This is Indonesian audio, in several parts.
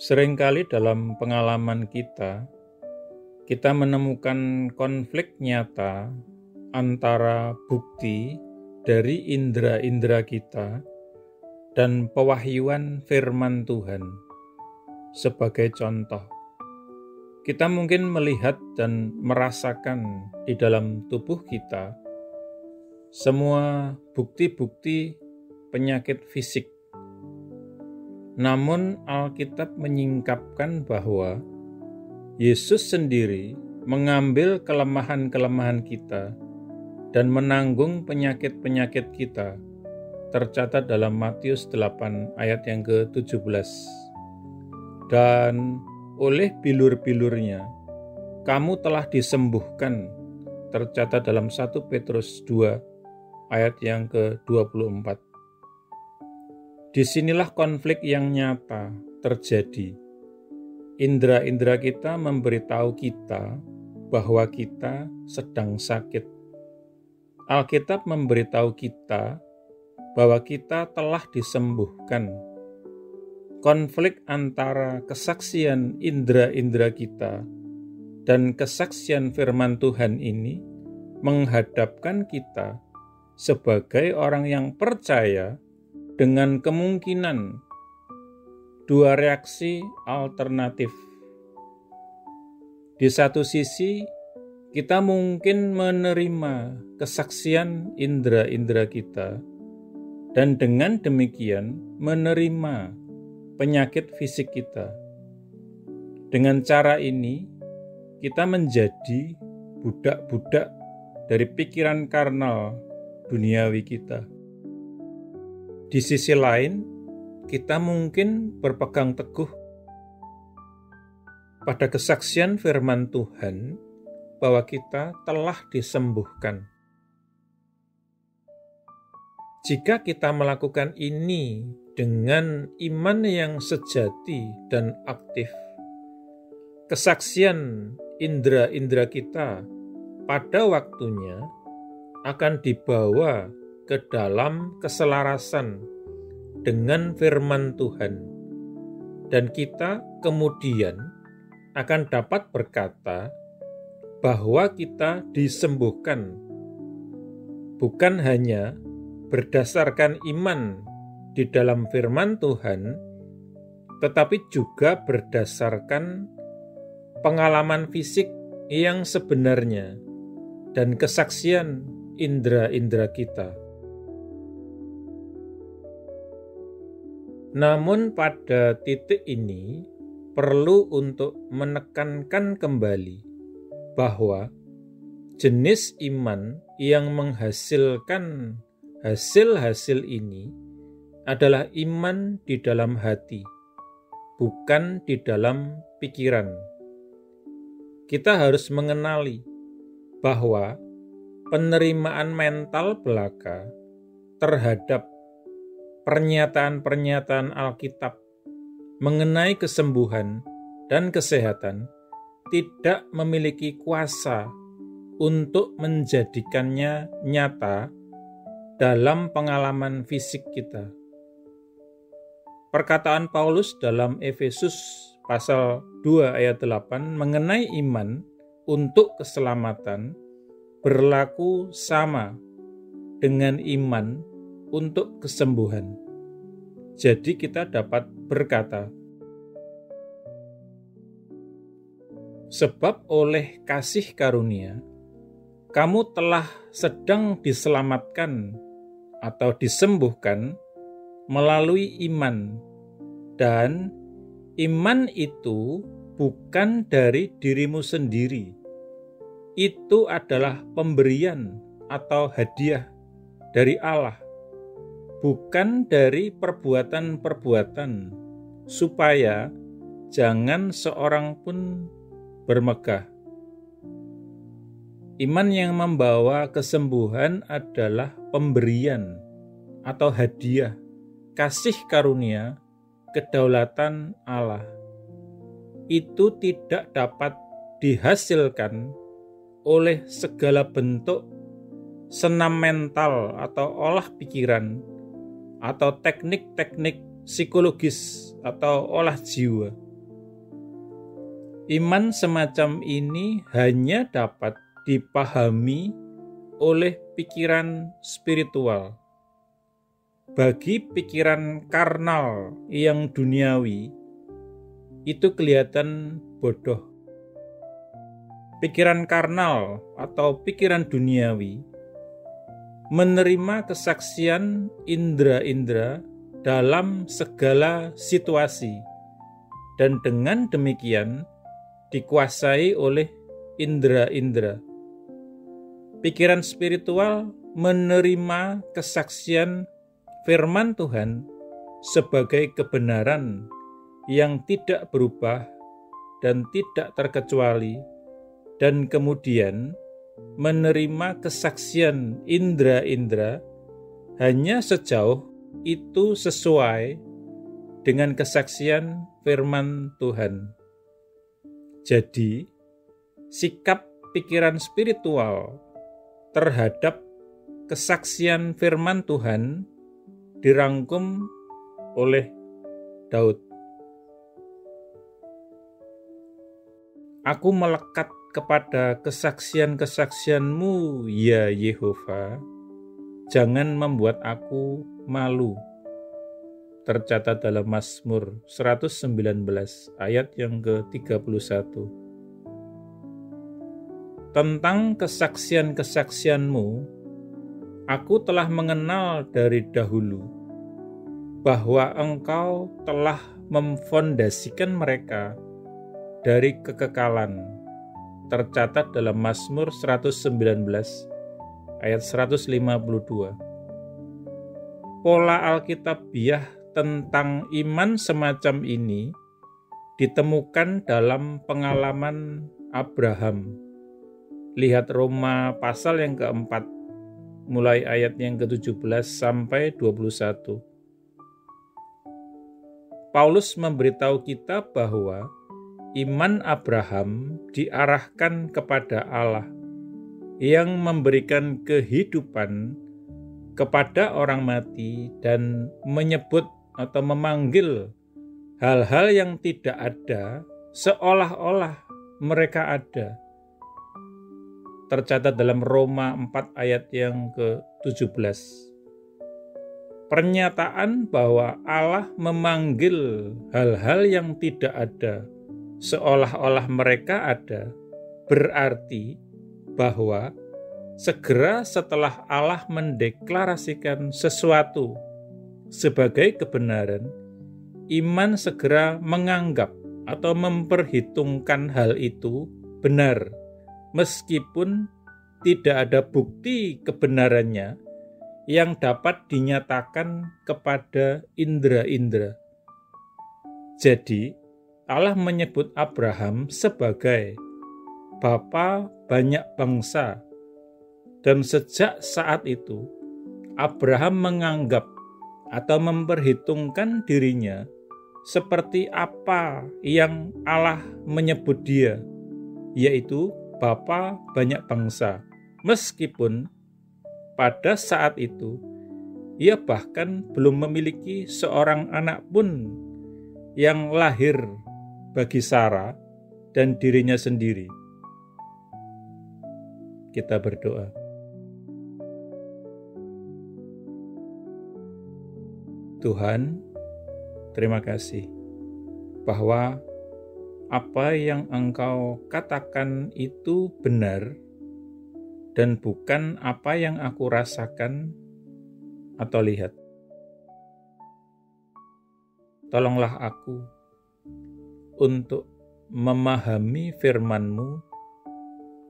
Seringkali dalam pengalaman kita, kita menemukan konflik nyata antara bukti dari indera-indera kita dan pewahyuan firman Tuhan. Sebagai contoh, kita mungkin melihat dan merasakan di dalam tubuh kita semua bukti-bukti penyakit fisik namun Alkitab menyingkapkan bahwa Yesus sendiri mengambil kelemahan-kelemahan kita dan menanggung penyakit-penyakit kita tercatat dalam Matius 8 ayat yang ke-17. Dan oleh bilur-bilurnya kamu telah disembuhkan tercatat dalam 1 Petrus 2 ayat yang ke-24. Di sinilah konflik yang nyata terjadi. Indra-indra kita memberitahu kita bahwa kita sedang sakit. Alkitab memberitahu kita bahwa kita telah disembuhkan. Konflik antara kesaksian indra-indra kita dan kesaksian firman Tuhan ini menghadapkan kita sebagai orang yang percaya dengan kemungkinan dua reaksi alternatif. Di satu sisi, kita mungkin menerima kesaksian indera-indera kita, dan dengan demikian menerima penyakit fisik kita. Dengan cara ini, kita menjadi budak-budak dari pikiran karnal duniawi kita. Di sisi lain, kita mungkin berpegang teguh pada kesaksian firman Tuhan bahwa kita telah disembuhkan. Jika kita melakukan ini dengan iman yang sejati dan aktif, kesaksian indera-indera kita pada waktunya akan dibawa ke dalam keselarasan dengan firman Tuhan, dan kita kemudian akan dapat berkata bahwa kita disembuhkan bukan hanya berdasarkan iman di dalam firman Tuhan, tetapi juga berdasarkan pengalaman fisik yang sebenarnya dan kesaksian indera-indera kita. Namun, pada titik ini perlu untuk menekankan kembali bahwa jenis iman yang menghasilkan hasil-hasil ini adalah iman di dalam hati, bukan di dalam pikiran. Kita harus mengenali bahwa penerimaan mental belaka terhadap pernyataan-pernyataan Alkitab mengenai kesembuhan dan kesehatan tidak memiliki kuasa untuk menjadikannya nyata dalam pengalaman fisik kita. Perkataan Paulus dalam Efesus pasal 2 ayat 8 mengenai iman untuk keselamatan berlaku sama dengan iman untuk kesembuhan. Jadi, kita dapat berkata, "Sebab oleh kasih karunia, kamu telah sedang diselamatkan atau disembuhkan melalui iman, dan iman itu bukan dari dirimu sendiri." Itu adalah pemberian atau hadiah dari Allah bukan dari perbuatan-perbuatan, supaya jangan seorang pun bermegah. Iman yang membawa kesembuhan adalah pemberian atau hadiah, kasih karunia, kedaulatan Allah. Itu tidak dapat dihasilkan oleh segala bentuk senam mental atau olah pikiran atau teknik-teknik psikologis atau olah jiwa. Iman semacam ini hanya dapat dipahami oleh pikiran spiritual. Bagi pikiran karnal yang duniawi, itu kelihatan bodoh. Pikiran karnal atau pikiran duniawi menerima kesaksian indera-indera dalam segala situasi, dan dengan demikian dikuasai oleh indera-indera. Pikiran spiritual menerima kesaksian firman Tuhan sebagai kebenaran yang tidak berubah dan tidak terkecuali, dan kemudian menerima kesaksian indera-indera hanya sejauh itu sesuai dengan kesaksian firman Tuhan. Jadi, sikap pikiran spiritual terhadap kesaksian firman Tuhan dirangkum oleh Daud. Aku melekat kepada kesaksian-kesaksianmu, ya Yehova. Jangan membuat aku malu tercatat dalam Mazmur 119 ayat yang ke-31. Tentang kesaksian-kesaksianmu, aku telah mengenal dari dahulu bahwa engkau telah memfondasikan mereka dari kekekalan. Tercatat dalam Mazmur 119 ayat 152. Pola Alkitabiah tentang iman semacam ini ditemukan dalam pengalaman Abraham. Lihat Roma pasal yang keempat, mulai ayat yang ke-17 sampai 21. Paulus memberitahu kita bahwa iman Abraham diarahkan kepada Allah yang memberikan kehidupan kepada orang mati dan menyebut atau memanggil hal-hal yang tidak ada seolah-olah mereka ada. Tercatat dalam Roma 4 ayat yang ke-17. Pernyataan bahwa Allah memanggil hal-hal yang tidak ada seolah-olah mereka ada berarti bahwa segera setelah Allah mendeklarasikan sesuatu sebagai kebenaran, iman segera menganggap atau memperhitungkan hal itu benar, meskipun tidak ada bukti kebenarannya yang dapat dinyatakan kepada indera-indera. Jadi, Allah menyebut Abraham sebagai bapa banyak bangsa, dan sejak saat itu Abraham menganggap atau memperhitungkan dirinya seperti apa yang Allah menyebut dia, yaitu Bapa banyak bangsa. Meskipun pada saat itu ia bahkan belum memiliki seorang anak pun yang lahir bagi Sarah dan dirinya sendiri. Kita berdoa. Tuhan, terima kasih bahwa apa yang Engkau katakan itu benar dan bukan apa yang aku rasakan atau lihat. Tolonglah aku untuk memahami firman-Mu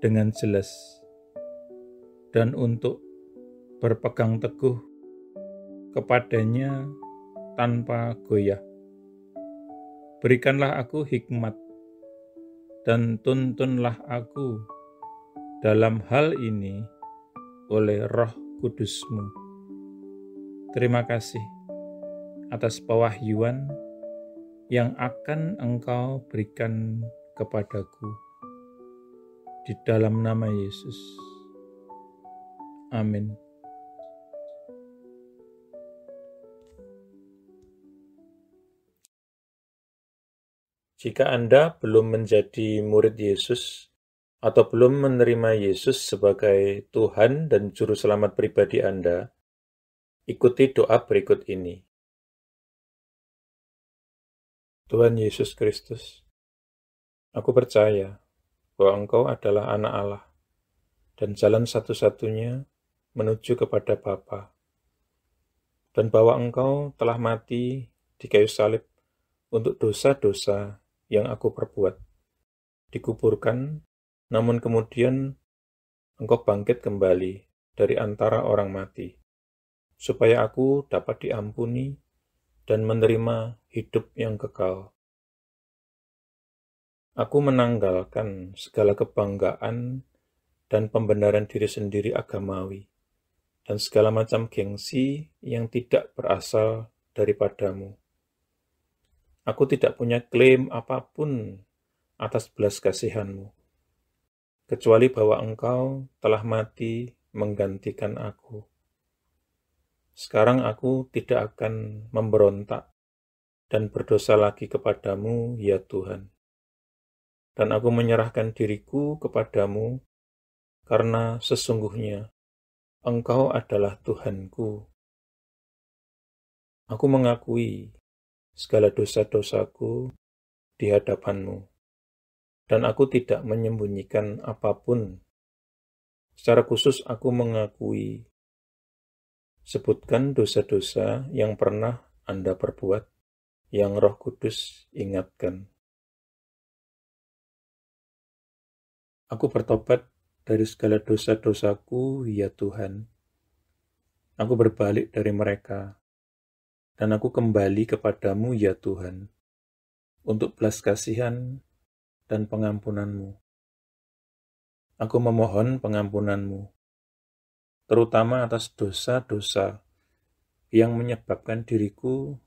dengan jelas dan untuk berpegang teguh kepadanya tanpa goyah. Berikanlah aku hikmat dan tuntunlah aku dalam hal ini oleh roh kudusmu. Terima kasih atas pewahyuan yang akan engkau berikan kepadaku. Di dalam nama Yesus. Amin. Jika Anda belum menjadi murid Yesus atau belum menerima Yesus sebagai Tuhan dan Juru Selamat pribadi Anda, ikuti doa berikut ini. Tuhan Yesus Kristus, aku percaya bahwa Engkau adalah anak Allah dan jalan satu-satunya menuju kepada Bapa, dan bahwa Engkau telah mati di kayu salib untuk dosa-dosa yang aku perbuat. Dikuburkan, namun kemudian engkau bangkit kembali dari antara orang mati, supaya aku dapat diampuni dan menerima hidup yang kekal. Aku menanggalkan segala kebanggaan dan pembenaran diri sendiri agamawi, dan segala macam gengsi yang tidak berasal daripadamu. Aku tidak punya klaim apa pun atas belas kasihanmu, kecuali bahwa engkau telah mati menggantikan aku. Sekarang aku tidak akan memberontak dan berdosa lagi kepadamu, ya Tuhan. Dan aku menyerahkan diriku kepadamu, karena sesungguhnya Engkau adalah Tuhanku. Aku mengakui segala dosa-dosaku di hadapanmu, dan aku tidak menyembunyikan apa pun. Secara khusus aku mengakui, sebutkan dosa-dosa yang pernah Anda perbuat, yang roh kudus ingatkan. Aku bertobat dari segala dosa-dosaku, ya Tuhan. Aku berbalik dari mereka dan aku kembali kepadamu ya Tuhan, untuk belas kasihan dan pengampunanmu. Aku memohon pengampunanmu, terutama atas dosa-dosa yang menyebabkan diriku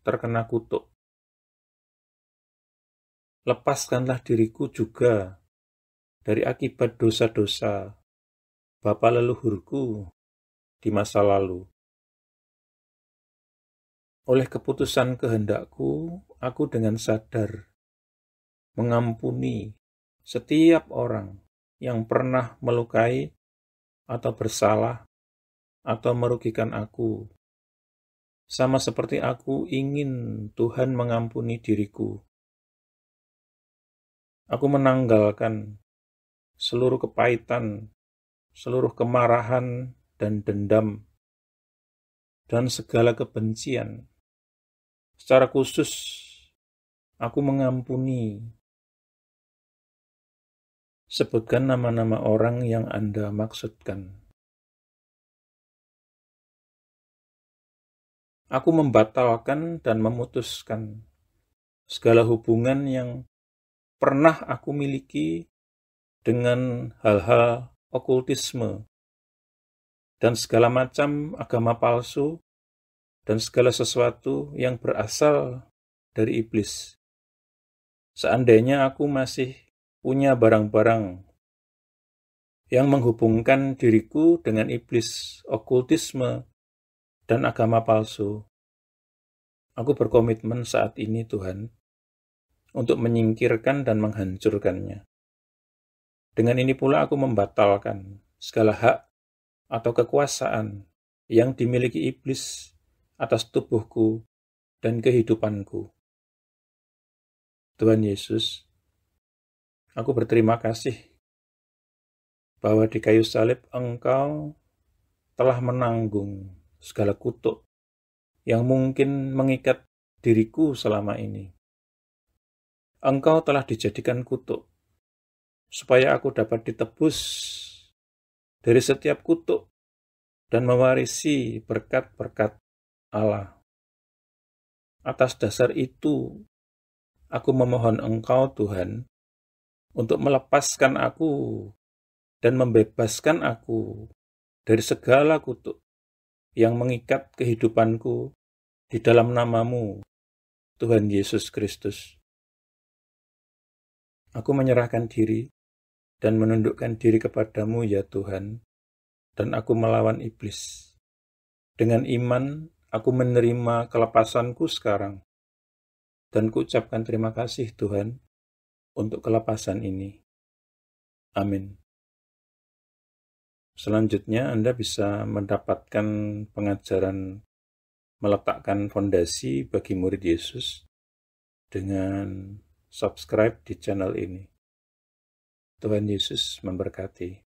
terkena kutuk. Lepaskanlah diriku juga dari akibat dosa-dosa bapa leluhurku di masa lalu oleh keputusan kehendakku, aku dengan sadar mengampuni setiap orang yang pernah melukai atau bersalah atau merugikan aku. Sama seperti aku ingin Tuhan mengampuni diriku. Aku menanggalkan seluruh kepahitan, seluruh kemarahan dan dendam, dan segala kebencian Secara khusus, aku mengampuni. Sebutkan nama-nama orang yang Anda maksudkan. Aku membatalkan dan memutuskan segala hubungan yang pernah aku miliki dengan hal-hal okultisme dan segala macam agama palsu dan segala sesuatu yang berasal dari iblis. Seandainya aku masih punya barang-barang yang menghubungkan diriku dengan iblis, okultisme, dan agama palsu, aku berkomitmen saat ini, Tuhan, untuk menyingkirkan dan menghancurkannya. Dengan ini pula aku membatalkan segala hak atau kekuasaan yang dimiliki iblis atas tubuhku dan kehidupanku. Tuhan Yesus, aku berterima kasih bahwa di kayu salib Engkau telah menanggung segala kutuk yang mungkin mengikat diriku selama ini. Engkau telah dijadikan kutuk, supaya aku dapat ditebus dari setiap kutuk dan mewarisi berkat-berkat Allah. Atas dasar itu, aku memohon Engkau, Tuhan, untuk melepaskan aku dan membebaskan aku dari segala kutuk yang mengikat kehidupanku di dalam namamu, Tuhan Yesus Kristus. Aku menyerahkan diri dan menundukkan diri kepadamu ya Tuhan, dan aku melawan iblis. Dengan iman, aku menerima kelepasanku sekarang. Dan kuucapkan terima kasih Tuhan untuk kelepasan ini. Amin. Selanjutnya Anda bisa mendapatkan pengajaran meletakkan fondasi bagi murid Yesus dengan subscribe di channel ini. Tuhan Yesus memberkati.